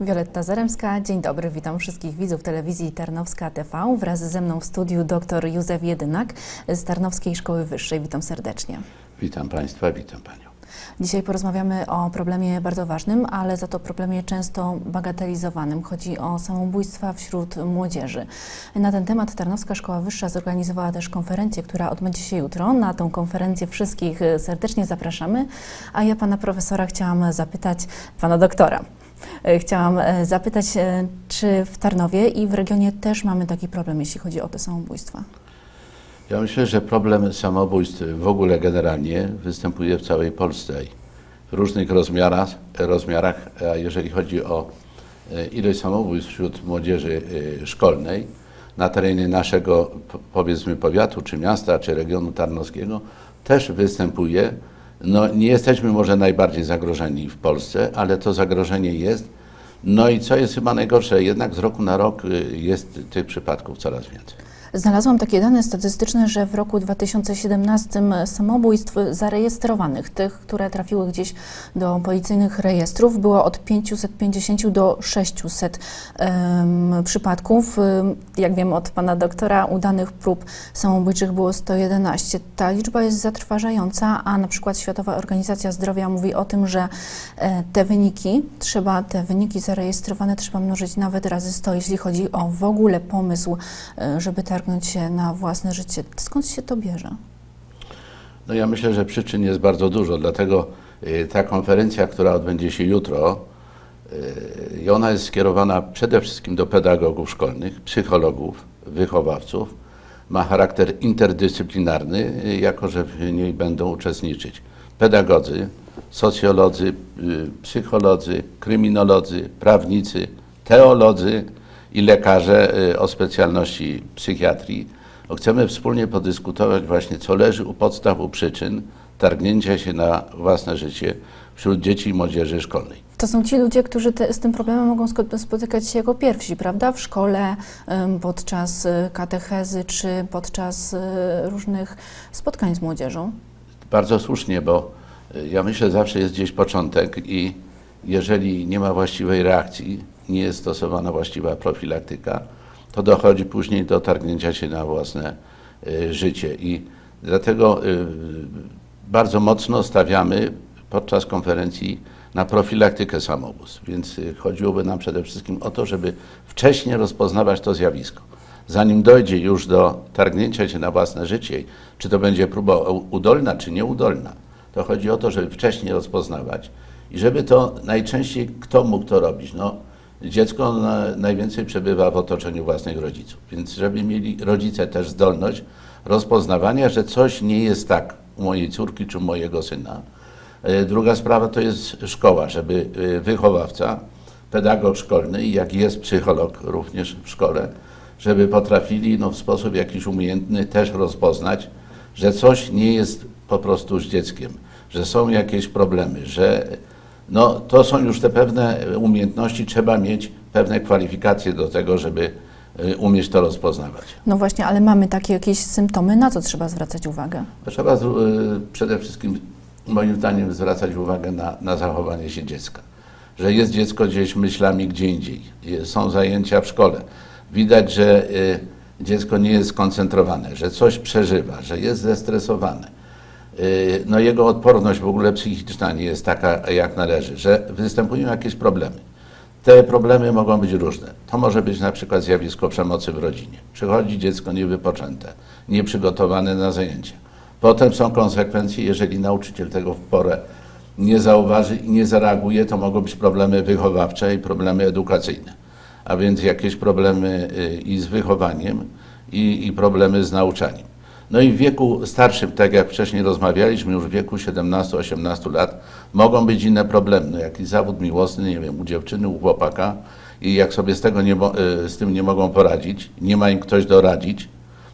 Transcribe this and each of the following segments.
Wioletta Zaremska, dzień dobry, witam wszystkich widzów telewizji Tarnowska TV. Wraz ze mną w studiu dr Józef Jedynak z Tarnowskiej Szkoły Wyższej. Witam serdecznie. Witam Państwa, witam Panią. Dzisiaj porozmawiamy o problemie bardzo ważnym, ale za to problemie często bagatelizowanym. Chodzi o samobójstwa wśród młodzieży. Na ten temat Tarnowska Szkoła Wyższa zorganizowała też konferencję, która odbędzie się jutro. Na tą konferencję wszystkich serdecznie zapraszamy, a ja pana profesora chciałam zapytać, pana doktora. Chciałam e, zapytać, e, czy w Tarnowie i w regionie też mamy taki problem, jeśli chodzi o te samobójstwa? Ja myślę, że problem samobójstw w ogóle generalnie występuje w całej Polsce w różnych rozmiarach, rozmiarach a jeżeli chodzi o e, ilość samobójstw wśród młodzieży szkolnej na terenie naszego powiedzmy powiatu, czy miasta, czy regionu tarnowskiego też występuje no, nie jesteśmy może najbardziej zagrożeni w Polsce, ale to zagrożenie jest. No i co jest chyba najgorsze, jednak z roku na rok y, jest tych przypadków coraz więcej. Znalazłam takie dane statystyczne, że w roku 2017 samobójstw zarejestrowanych, tych, które trafiły gdzieś do policyjnych rejestrów, było od 550 do 600 um, przypadków. Jak wiem od pana doktora, udanych prób samobójczych było 111. Ta liczba jest zatrważająca, a na przykład Światowa Organizacja Zdrowia mówi o tym, że e, te wyniki, trzeba te wyniki zarejestrowane trzeba mnożyć nawet razy 100, jeśli chodzi o w ogóle pomysł, e, żeby ta targnąć się na własne życie. Skąd się to bierze? No ja myślę, że przyczyn jest bardzo dużo, dlatego y, ta konferencja, która odbędzie się jutro, y, i ona jest skierowana przede wszystkim do pedagogów szkolnych, psychologów, wychowawców, ma charakter interdyscyplinarny, y, jako że w niej będą uczestniczyć pedagodzy, socjolodzy, psycholodzy, kryminolodzy, prawnicy, teolodzy, i lekarze y, o specjalności psychiatrii. Chcemy wspólnie podyskutować właśnie, co leży u podstaw, u przyczyn targnięcia się na własne życie wśród dzieci i młodzieży szkolnej. To są ci ludzie, którzy te, z tym problemem mogą spotykać się jako pierwsi, prawda? W szkole, podczas y, katechezy czy podczas y, różnych spotkań z młodzieżą. Bardzo słusznie, bo ja myślę, zawsze jest gdzieś początek i jeżeli nie ma właściwej reakcji, nie jest stosowana właściwa profilaktyka, to dochodzi później do targnięcia się na własne y, życie. I dlatego y, bardzo mocno stawiamy podczas konferencji na profilaktykę samobójstw. Więc y, chodziłoby nam przede wszystkim o to, żeby wcześniej rozpoznawać to zjawisko. Zanim dojdzie już do targnięcia się na własne życie, czy to będzie próba udolna, czy nieudolna, to chodzi o to, żeby wcześniej rozpoznawać i żeby to najczęściej kto mógł to robić. No, dziecko na, najwięcej przebywa w otoczeniu własnych rodziców, więc żeby mieli rodzice też zdolność rozpoznawania, że coś nie jest tak u mojej córki czy u mojego syna. E, druga sprawa to jest szkoła, żeby e, wychowawca, pedagog szkolny, jak jest psycholog również w szkole, żeby potrafili no, w sposób jakiś umiejętny też rozpoznać, że coś nie jest po prostu z dzieckiem, że są jakieś problemy, że no to są już te pewne umiejętności, trzeba mieć pewne kwalifikacje do tego, żeby y, umieć to rozpoznawać. No właśnie, ale mamy takie jakieś symptomy, na co trzeba zwracać uwagę? Trzeba y, przede wszystkim, moim zdaniem, zwracać uwagę na, na zachowanie się dziecka. Że jest dziecko gdzieś myślami gdzie indziej, są zajęcia w szkole. Widać, że y, dziecko nie jest skoncentrowane, że coś przeżywa, że jest zestresowane no jego odporność w ogóle psychiczna nie jest taka, jak należy, że występują jakieś problemy. Te problemy mogą być różne. To może być na przykład zjawisko przemocy w rodzinie. Przychodzi dziecko niewypoczęte, nieprzygotowane na zajęcia. Potem są konsekwencje, jeżeli nauczyciel tego w porę nie zauważy i nie zareaguje, to mogą być problemy wychowawcze i problemy edukacyjne. A więc jakieś problemy y, i z wychowaniem, i, i problemy z nauczaniem. No i w wieku starszym, tak jak wcześniej rozmawialiśmy, już w wieku 17-18 lat, mogą być inne problemy, no jakiś zawód miłosny, nie wiem, u dziewczyny, u chłopaka i jak sobie z, tego nie, e, z tym nie mogą poradzić, nie ma im ktoś doradzić,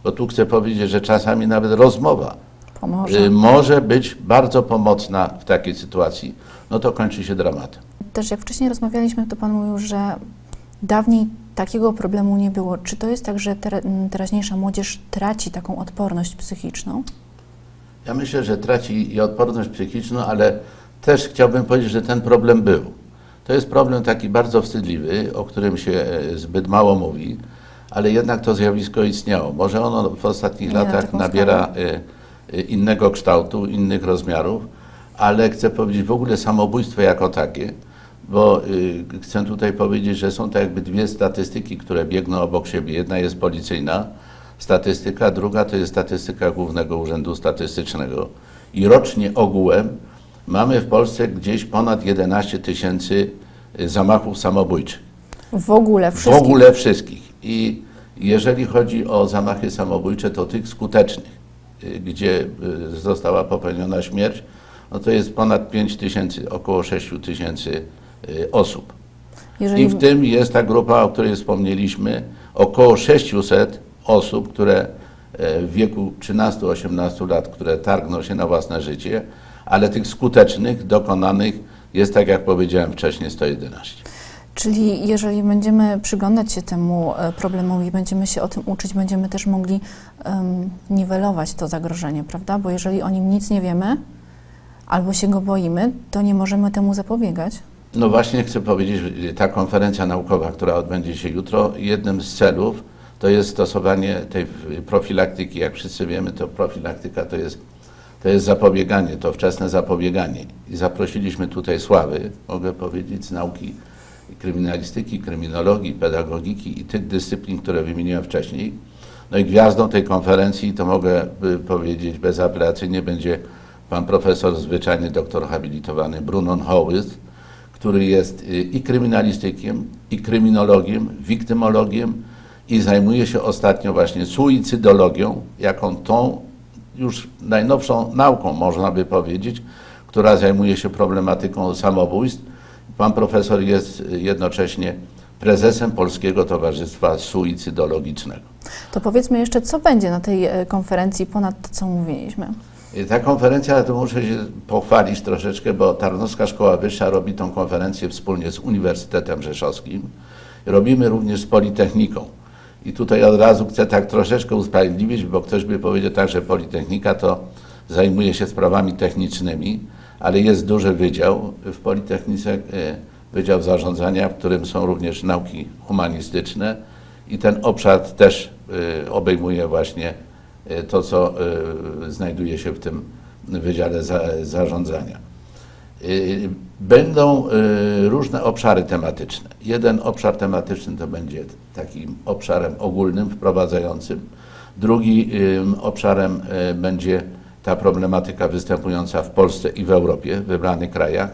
bo tu chcę powiedzieć, że czasami nawet rozmowa Pomoże. E, może być bardzo pomocna w takiej sytuacji, no to kończy się dramatem. Też jak wcześniej rozmawialiśmy, to Pan mówił, że dawniej takiego problemu nie było. Czy to jest tak, że teraźniejsza młodzież traci taką odporność psychiczną? Ja myślę, że traci i odporność psychiczną, ale też chciałbym powiedzieć, że ten problem był. To jest problem taki bardzo wstydliwy, o którym się e, zbyt mało mówi, ale jednak to zjawisko istniało. Może ono w ostatnich latach nabiera e, e, innego kształtu, innych rozmiarów, ale chcę powiedzieć w ogóle samobójstwo jako takie, bo y, chcę tutaj powiedzieć, że są to jakby dwie statystyki, które biegną obok siebie. Jedna jest policyjna statystyka, druga to jest statystyka Głównego Urzędu Statystycznego. I rocznie ogółem mamy w Polsce gdzieś ponad 11 tysięcy y, zamachów samobójczych. W ogóle W wszystkich. ogóle wszystkich. I jeżeli chodzi o zamachy samobójcze, to tych skutecznych, y, gdzie y, została popełniona śmierć, no to jest ponad 5 tysięcy, około 6 tysięcy osób. Jeżeli I w tym jest ta grupa, o której wspomnieliśmy, około 600 osób, które e, w wieku 13-18 lat, które targną się na własne życie, ale tych skutecznych, dokonanych jest, tak jak powiedziałem wcześniej, 111. Czyli jeżeli będziemy przyglądać się temu e, problemowi, będziemy się o tym uczyć, będziemy też mogli em, niwelować to zagrożenie, prawda? Bo jeżeli o nim nic nie wiemy albo się go boimy, to nie możemy temu zapobiegać. No właśnie chcę powiedzieć, ta konferencja naukowa, która odbędzie się jutro, jednym z celów to jest stosowanie tej profilaktyki. Jak wszyscy wiemy, to profilaktyka to jest, to jest zapobieganie, to wczesne zapobieganie. I zaprosiliśmy tutaj Sławy, mogę powiedzieć, z nauki kryminalistyki, kryminologii, pedagogiki i tych dyscyplin, które wymieniłem wcześniej. No i gwiazdą tej konferencji, to mogę y, powiedzieć bezapelacyjnie, będzie pan profesor zwyczajny doktor habilitowany Brunon Hołyst, który jest y, i kryminalistykiem, i kryminologiem, wiktymologiem i zajmuje się ostatnio właśnie suicydologią, jaką tą już najnowszą nauką, można by powiedzieć, która zajmuje się problematyką samobójstw. Pan profesor jest y, jednocześnie prezesem Polskiego Towarzystwa Suicydologicznego. To powiedzmy jeszcze, co będzie na tej e, konferencji ponad to, co mówiliśmy. I Ta konferencja, to muszę się pochwalić troszeczkę, bo Tarnowska Szkoła Wyższa robi tą konferencję wspólnie z Uniwersytetem Rzeszowskim. Robimy również z Politechniką. I tutaj od razu chcę tak troszeczkę usprawiedliwić, bo ktoś by powiedział tak, że Politechnika to zajmuje się sprawami technicznymi, ale jest duży wydział w Politechnice, e, Wydział Zarządzania, w którym są również nauki humanistyczne i ten obszar też e, obejmuje właśnie to, co e, znajduje się w tym Wydziale za, Zarządzania. Y, Będą y, różne obszary tematyczne. Jeden obszar tematyczny to będzie takim obszarem ogólnym, wprowadzającym. Drugi obszarem y, będzie ta problematyka występująca w Polsce i w Europie, w wybranych krajach.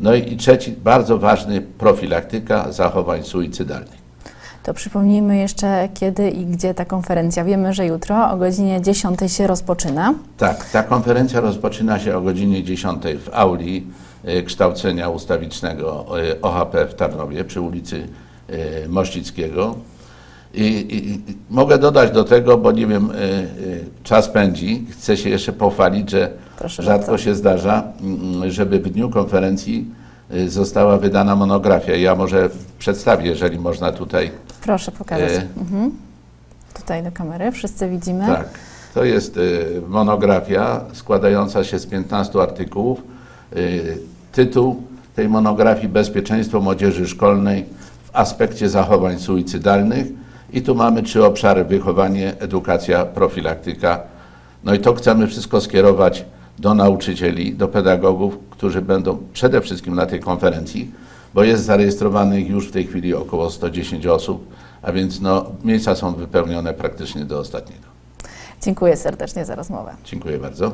No i trzeci, bardzo ważny, profilaktyka zachowań suicydalnych. To przypomnijmy jeszcze, kiedy i gdzie ta konferencja. Wiemy, że jutro o godzinie 10 się rozpoczyna. Tak, ta konferencja rozpoczyna się o godzinie 10 w auli e, kształcenia ustawicznego e, OHP w Tarnowie przy ulicy e, Mościckiego. I, i, mogę dodać do tego, bo nie wiem, czas pędzi, chcę się jeszcze pochwalić, że Proszę rzadko bardzo. się zdarza, mm, żeby w dniu konferencji została wydana monografia. Ja może przedstawię, jeżeli można tutaj. Proszę pokazać. E. Mhm. Tutaj do kamery, wszyscy widzimy. Tak, to jest y, monografia składająca się z 15 artykułów. Y, Tytuł tej monografii Bezpieczeństwo młodzieży szkolnej w aspekcie zachowań suicydalnych. I tu mamy trzy obszary: wychowanie, edukacja, profilaktyka. No i to chcemy wszystko skierować do nauczycieli, do pedagogów, którzy będą przede wszystkim na tej konferencji, bo jest zarejestrowanych już w tej chwili około 110 osób, a więc no, miejsca są wypełnione praktycznie do ostatniego. Dziękuję serdecznie za rozmowę. Dziękuję bardzo.